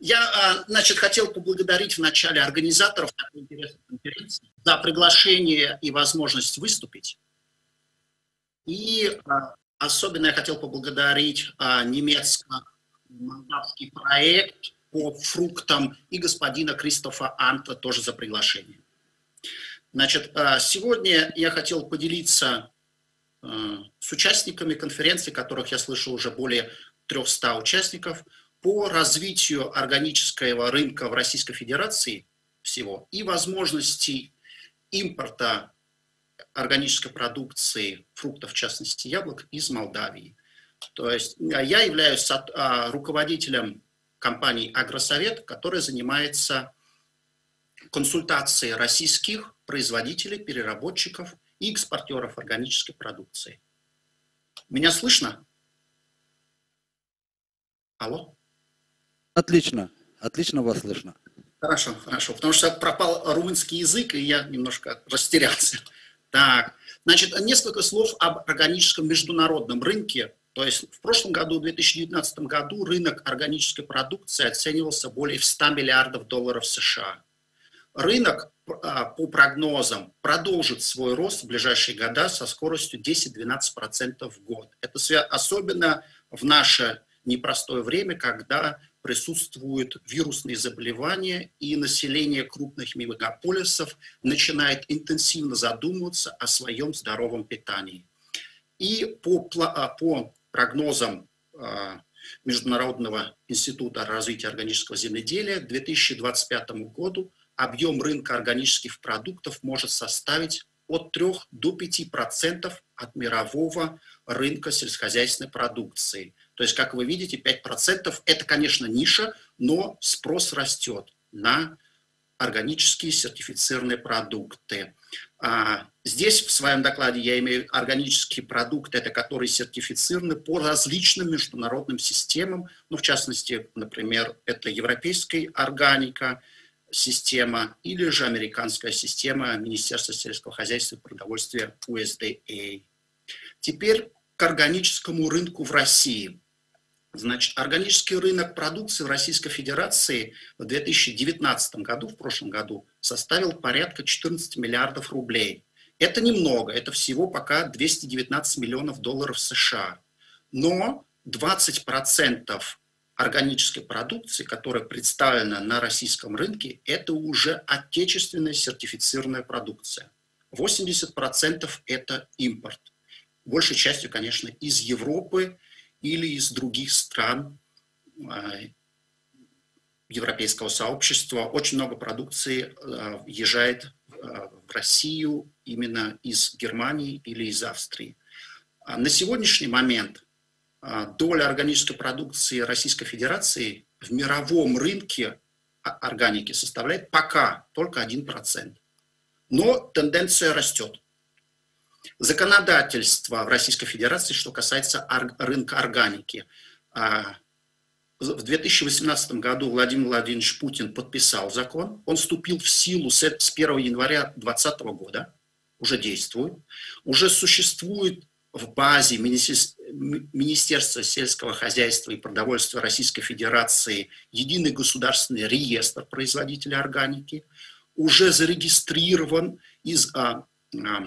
Я, а, значит, хотел поблагодарить вначале организаторов такой интересной конференции за приглашение и возможность выступить. И а, особенно я хотел поблагодарить а, немецко-молдавский проект по фруктам и господина Кристофа Анта тоже за приглашение. Значит, сегодня я хотел поделиться с участниками конференции, которых я слышал уже более 300 участников – по развитию органического рынка в Российской Федерации всего и возможностей импорта органической продукции, фруктов, в частности яблок, из Молдавии. То есть а, я являюсь а, руководителем компании «Агросовет», которая занимается консультацией российских производителей, переработчиков и экспортеров органической продукции. Меня слышно? Алло? Отлично, отлично вас слышно. Хорошо, хорошо, потому что пропал румынский язык, и я немножко растерялся. Так, значит, несколько слов об органическом международном рынке. То есть в прошлом году, в 2019 году, рынок органической продукции оценивался более в 100 миллиардов долларов США. Рынок, а, по прогнозам, продолжит свой рост в ближайшие года со скоростью 10-12% в год. Это особенно в наше непростое время, когда присутствуют вирусные заболевания, и население крупных мегаполисов начинает интенсивно задумываться о своем здоровом питании. И по, а, по прогнозам а, Международного института развития органического земледелия к 2025 году объем рынка органических продуктов может составить от 3 до 5 процентов от мирового рынка сельскохозяйственной продукции. То есть, как вы видите, 5% это, конечно, ниша, но спрос растет на органические сертифицированные продукты. А здесь в своем докладе я имею органические продукты, это которые сертифицированы по различным международным системам, ну, в частности, например, это европейская органика, система или же американская система Министерства сельского хозяйства и продовольствия USDA. Теперь к органическому рынку в России. Значит, органический рынок продукции в Российской Федерации в 2019 году, в прошлом году, составил порядка 14 миллиардов рублей. Это немного, это всего пока 219 миллионов долларов США. Но 20% органической продукции, которая представлена на российском рынке, это уже отечественная сертифицированная продукция. 80% это импорт. Большей частью, конечно, из Европы, или из других стран а, европейского сообщества. Очень много продукции а, въезжает а, в Россию именно из Германии или из Австрии. На сегодняшний момент доля органической продукции Российской Федерации в мировом рынке органики составляет пока только 1%. Но тенденция растет. Законодательство в Российской Федерации, что касается рынка органики. А, в 2018 году Владимир Владимирович Путин подписал закон. Он вступил в силу с 1 января 2020 года, уже действует. Уже существует в базе Министерства сельского хозяйства и продовольствия Российской Федерации единый государственный реестр производителей органики. Уже зарегистрирован из, а, а,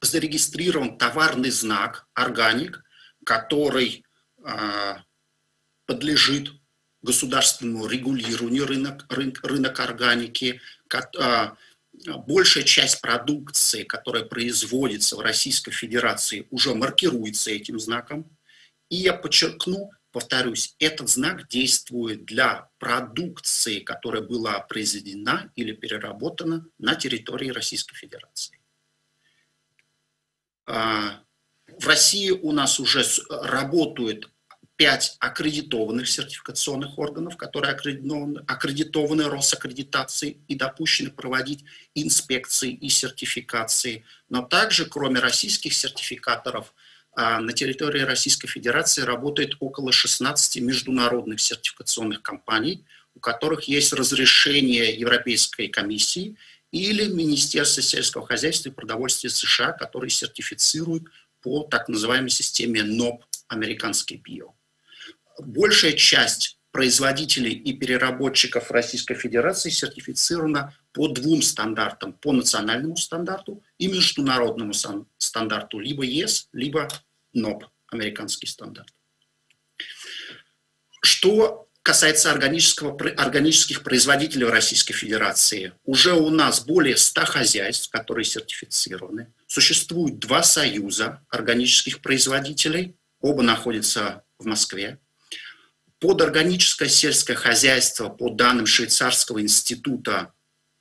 зарегистрирован товарный знак «Органик», который а, подлежит государственному регулированию рынок, рынок, рынок органики. А, большая часть продукции, которая производится в Российской Федерации, уже маркируется этим знаком. И я подчеркну, повторюсь, этот знак действует для продукции, которая была произведена или переработана на территории Российской Федерации. А, в России у нас уже работают пять аккредитованных сертификационных органов, которые аккредитованы, аккредитованы Росаккредитацией и допущены проводить инспекции и сертификации. Но также, кроме российских сертификаторов, а, на территории Российской Федерации работает около 16 международных сертификационных компаний, у которых есть разрешение Европейской комиссии или Министерство сельского хозяйства и продовольствия США, которые сертифицируют по так называемой системе НОП, американский био. Большая часть производителей и переработчиков Российской Федерации сертифицирована по двум стандартам, по национальному стандарту и международному стандарту, либо ЕС, либо НОП, американский стандарт. Что касается органического, органических производителей Российской Федерации, уже у нас более 100 хозяйств, которые сертифицированы. Существует два союза органических производителей, оба находятся в Москве. Под органическое сельское хозяйство, по данным Швейцарского института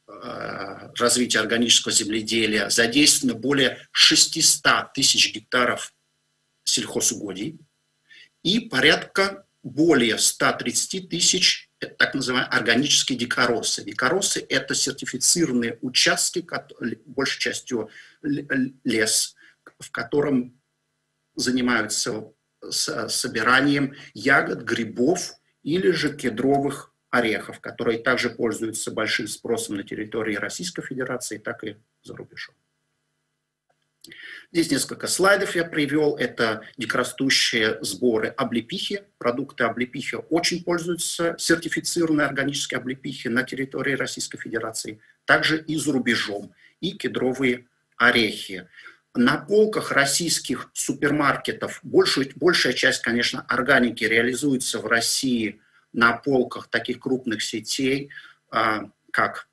э, развития органического земледелия, задействовано более 600 тысяч гектаров сельхозугодий и порядка более 130 тысяч так называемые органические дикоросы. Дикоросы – это сертифицированные участки, большей частью лес, в котором занимаются собиранием ягод, грибов или же кедровых орехов, которые также пользуются большим спросом на территории Российской Федерации, так и за рубежом. Здесь несколько слайдов я привел. Это дикорастущие сборы облепихи. Продукты облепихи очень пользуются сертифицированной органической облепихи на территории Российской Федерации, также и за рубежом. И кедровые орехи. На полках российских супермаркетов большую, большая часть, конечно, органики реализуется в России на полках таких крупных сетей, а, как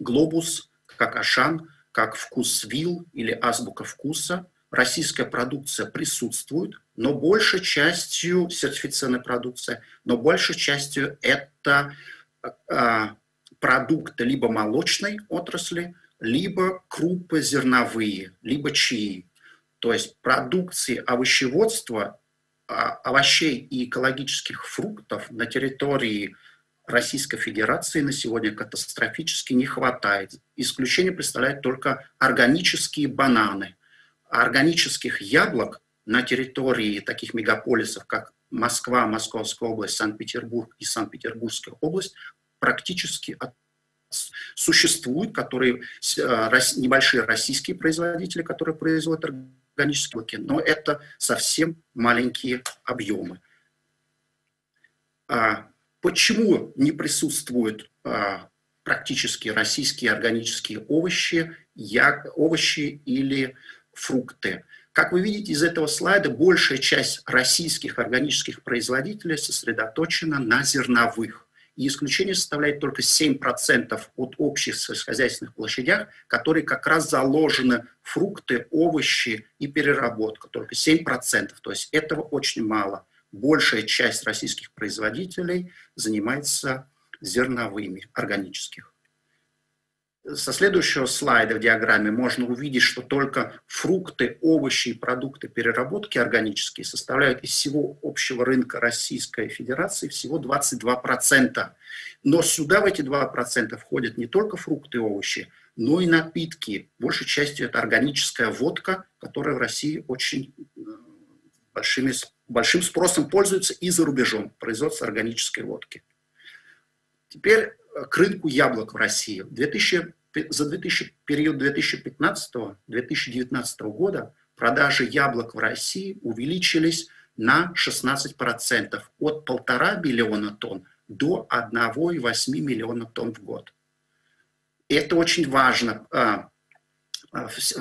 «Глобус», как «Ашан», как «Вкусвилл» или «Азбука вкуса». Российская продукция присутствует, но большей частью сертифицированная продукция, но большей частью это а, продукты либо молочной отрасли, либо крупы зерновые, либо чаи. То есть продукции овощеводства, а, овощей и экологических фруктов на территории Российской Федерации на сегодня катастрофически не хватает. Исключение представляют только органические бананы. Органических яблок на территории таких мегаполисов, как Москва, Московская область, Санкт-Петербург и Санкт-Петербургская область, практически существуют, которые э, небольшие российские производители, которые производят органические яблоки, но это совсем маленькие объемы. А, Почему не присутствуют а, практически российские органические овощи, овощи или фрукты? Как вы видите из этого слайда, большая часть российских органических производителей сосредоточена на зерновых. И исключение составляет только 7% от общих сельскохозяйственных площадях, которые как раз заложены фрукты, овощи и переработка. Только 7%. То есть этого очень мало большая часть российских производителей занимается зерновыми, органических. Со следующего слайда в диаграмме можно увидеть, что только фрукты, овощи и продукты переработки органические составляют из всего общего рынка Российской Федерации всего 22%. Но сюда в эти 2% входят не только фрукты и овощи, но и напитки. Большей частью это органическая водка, которая в России очень э, большими большим спросом пользуются и за рубежом производство органической водки. Теперь к рынку яблок в России. 2000, за 2000, период 2015-2019 года продажи яблок в России увеличились на 16%, от полтора миллиона тонн до 1,8 миллиона тонн в год. Это очень важно. А, а, с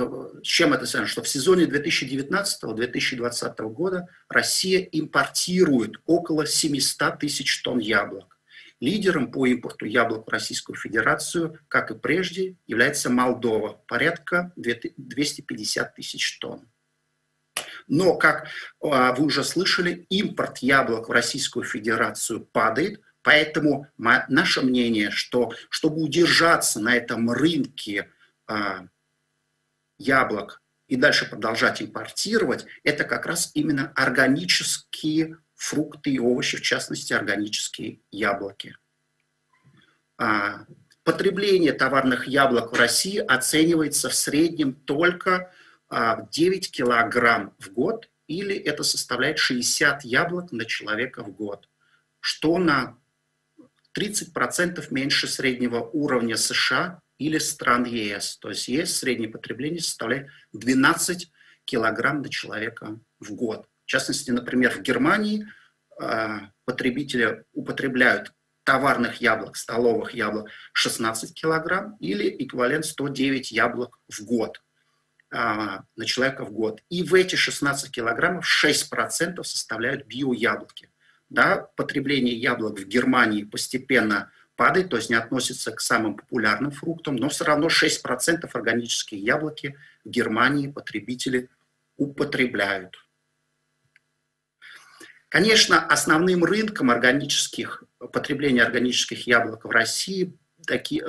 чем это связано? Что в сезоне 2019-2020 года Россия импортирует около 700 тысяч тонн яблок. Лидером по импорту яблок в Российскую Федерацию, как и прежде, является Молдова, порядка 250 тысяч тонн. Но, как а, вы уже слышали, импорт яблок в Российскую Федерацию падает, поэтому наше мнение, что чтобы удержаться на этом рынке а, яблок и дальше продолжать импортировать, это как раз именно органические фрукты и овощи, в частности, органические яблоки. А, потребление товарных яблок в России оценивается в среднем только а, в 9 килограмм в год, или это составляет 60 яблок на человека в год, что на 30% меньше среднего уровня США или стран ЕС. То есть ЕС среднее потребление составляет 12 килограмм на человека в год. Частности, например, в Германии потребители употребляют товарных яблок, столовых яблок 16 килограмм или эквивалент 109 яблок в год а, на человека в год. И в эти 16 килограммов 6% составляют биояблоки. Да, потребление яблок в Германии постепенно падает, то есть не относится к самым популярным фруктам, но все равно 6% органические яблоки в Германии потребители употребляют. Конечно, основным рынком органических, потребления органических яблок в России такие,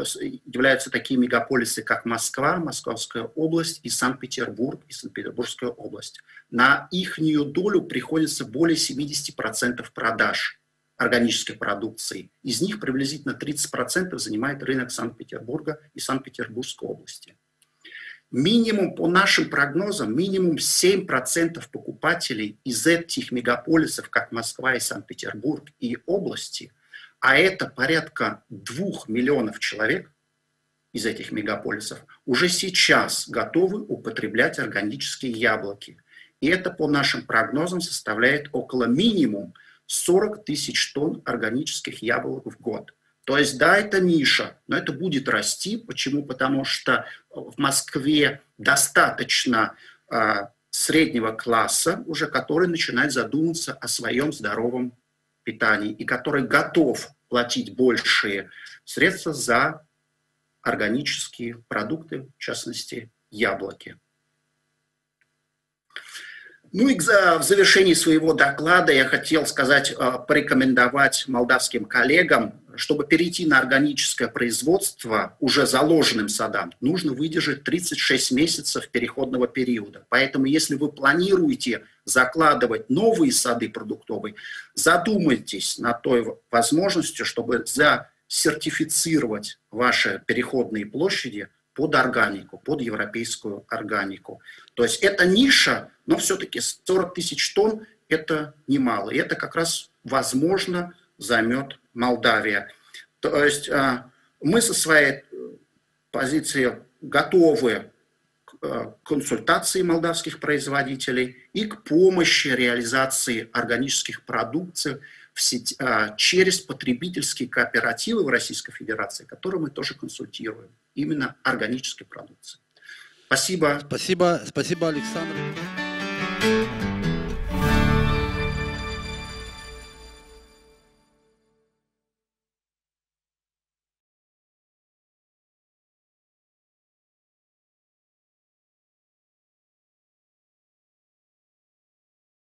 являются такие мегаполисы, как Москва, Московская область и Санкт-Петербург и Санкт-Петербургская область. На их долю приходится более 70% продаж органической продукции. Из них приблизительно 30% занимает рынок Санкт-Петербурга и Санкт-Петербургской области минимум, по нашим прогнозам, минимум 7% покупателей из этих мегаполисов, как Москва и Санкт-Петербург и области, а это порядка 2 миллионов человек из этих мегаполисов, уже сейчас готовы употреблять органические яблоки. И это по нашим прогнозам составляет около минимум 40 тысяч тонн органических яблок в год. То есть, да, это ниша, но это будет расти. Почему? Потому что в Москве достаточно э, среднего класса, уже который начинает задумываться о своем здоровом питании и который готов платить большие средства за органические продукты, в частности, яблоки. Ну и в завершении своего доклада я хотел сказать, а, порекомендовать молдавским коллегам чтобы перейти на органическое производство уже заложенным садам, нужно выдержать 36 месяцев переходного периода. Поэтому если вы планируете закладывать новые сады продуктовые, задумайтесь над той возможностью, чтобы засертифицировать ваши переходные площади под органику, под европейскую органику. То есть это ниша, но все-таки 40 тысяч тонн – это немало. И это как раз возможно займет Молдавия. То есть а, мы со своей позиции готовы к а, консультации молдавских производителей и к помощи реализации органических продукций в сеть, а, через потребительские кооперативы в Российской Федерации, которые мы тоже консультируем, именно органической продукции. Спасибо. Спасибо, спасибо, Александр.